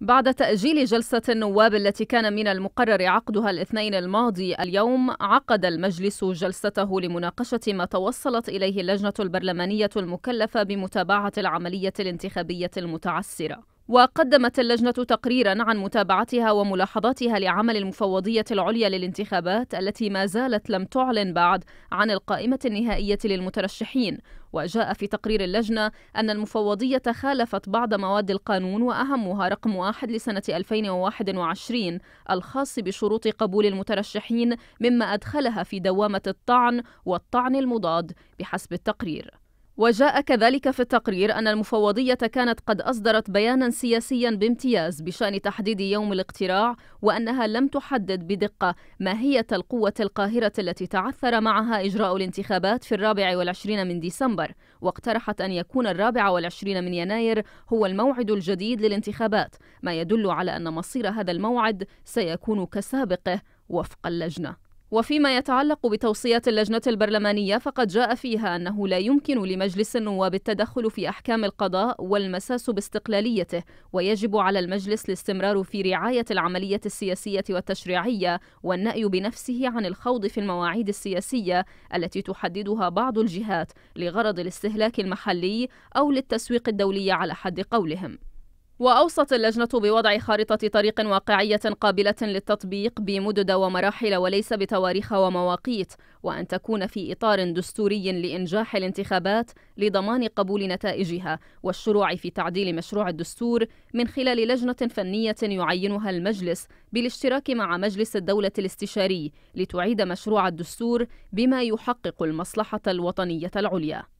بعد تأجيل جلسة النواب التي كان من المقرر عقدها الاثنين الماضي اليوم عقد المجلس جلسته لمناقشة ما توصلت إليه اللجنة البرلمانية المكلفة بمتابعة العملية الانتخابية المتعسرة. وقدمت اللجنة تقريرا عن متابعتها وملاحظاتها لعمل المفوضية العليا للانتخابات التي ما زالت لم تعلن بعد عن القائمة النهائية للمترشحين. وجاء في تقرير اللجنة أن المفوضية خالفت بعض مواد القانون وأهمها رقم واحد لسنة 2021 الخاص بشروط قبول المترشحين مما أدخلها في دوامة الطعن والطعن المضاد بحسب التقرير. وجاء كذلك في التقرير أن المفوضية كانت قد أصدرت بيانا سياسيا بامتياز بشأن تحديد يوم الاقتراع وأنها لم تحدد بدقة ماهية القوة القاهرة التي تعثر معها إجراء الانتخابات في الرابع والعشرين من ديسمبر واقترحت أن يكون الرابع والعشرين من يناير هو الموعد الجديد للانتخابات ما يدل على أن مصير هذا الموعد سيكون كسابقه وفق اللجنة. وفيما يتعلق بتوصيات اللجنة البرلمانية فقد جاء فيها أنه لا يمكن لمجلس النواب التدخل في أحكام القضاء والمساس باستقلاليته ويجب على المجلس الاستمرار في رعاية العملية السياسية والتشريعية والنأي بنفسه عن الخوض في المواعيد السياسية التي تحددها بعض الجهات لغرض الاستهلاك المحلي أو للتسويق الدولي على حد قولهم. وأوصت اللجنة بوضع خارطة طريق واقعية قابلة للتطبيق بمدد ومراحل وليس بتواريخ ومواقيت وأن تكون في إطار دستوري لإنجاح الانتخابات لضمان قبول نتائجها والشروع في تعديل مشروع الدستور من خلال لجنة فنية يعينها المجلس بالاشتراك مع مجلس الدولة الاستشاري لتعيد مشروع الدستور بما يحقق المصلحة الوطنية العليا.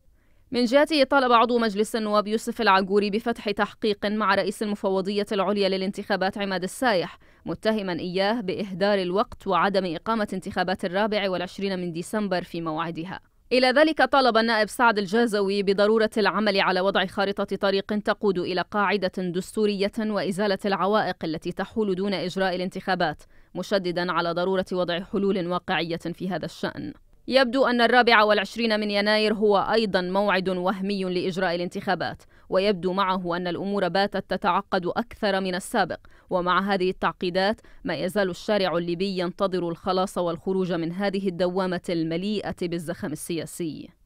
من جهته طالب عضو مجلس النواب يوسف العجوري بفتح تحقيق مع رئيس المفوضية العليا للانتخابات عماد السايح متهما إياه بإهدار الوقت وعدم إقامة انتخابات الرابع والعشرين من ديسمبر في موعدها. إلى ذلك طالب النائب سعد الجازوي بضرورة العمل على وضع خارطة طريق تقود إلى قاعدة دستورية وإزالة العوائق التي تحول دون إجراء الانتخابات مشددا على ضرورة وضع حلول واقعية في هذا الشأن. يبدو أن الرابع والعشرين من يناير هو أيضا موعد وهمي لإجراء الانتخابات ويبدو معه أن الأمور باتت تتعقد أكثر من السابق. ومع هذه التعقيدات ما يزال الشارع الليبي ينتظر الخلاص والخروج من هذه الدوامة المليئة بالزخم السياسي.